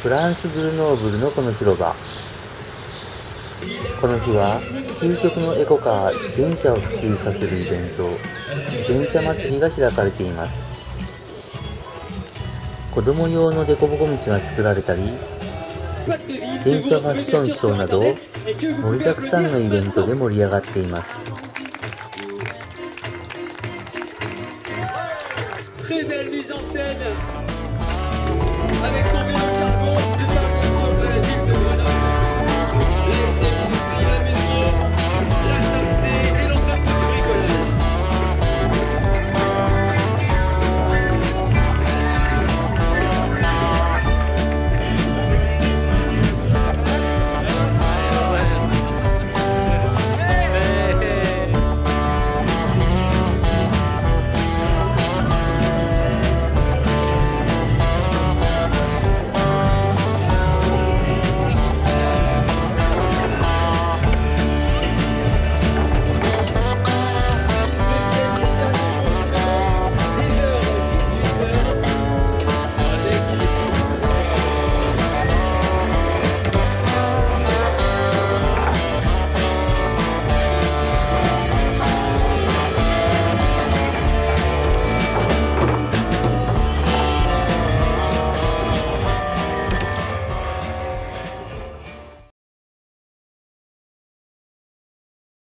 フランス・ブルノーブルのこの広場。この日は究極のエコカー自転車を普及させるイベント自転車祭りが開かれています。子供用の凸凹道が作られたり自転車ファッションショーなど盛りだくさんのイベントで盛り上がっています。